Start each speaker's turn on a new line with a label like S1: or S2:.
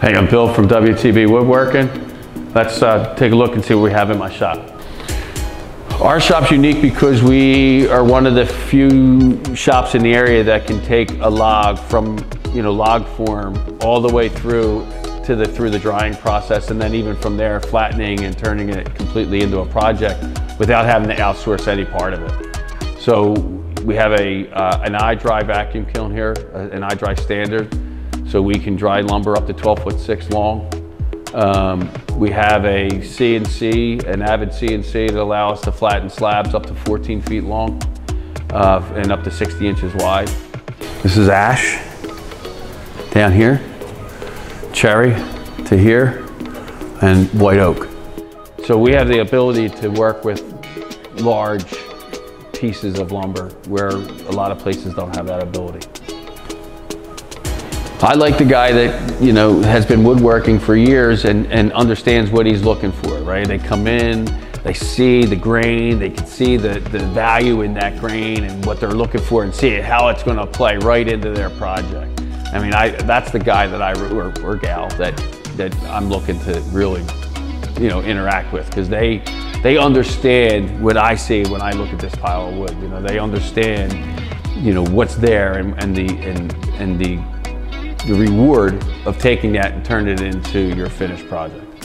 S1: Hey, I'm Bill from WTB Woodworking. Let's uh, take a look and see what we have in my shop. Our shop's unique because we are one of the few shops in the area that can take a log from, you know, log form all the way through to the through the drying process and then even from there flattening and turning it completely into a project without having to outsource any part of it. So we have a uh, an iDry vacuum kiln here, an iDry standard so we can dry lumber up to 12 foot six long. Um, we have a CNC, an Avid CNC that allows us to flatten slabs up to 14 feet long uh, and up to 60 inches wide. This is ash down here, cherry to here, and white oak. So we have the ability to work with large pieces of lumber where a lot of places don't have that ability. I like the guy that, you know, has been woodworking for years and, and understands what he's looking for, right? They come in, they see the grain, they can see the, the value in that grain and what they're looking for and see how it's gonna play right into their project. I mean, I, that's the guy that I, or, or gal, that, that I'm looking to really, you know, interact with because they, they understand what I see when I look at this pile of wood. You know, they understand, you know, what's there and, and the, and, and the the reward of taking that and turning it into your finished project.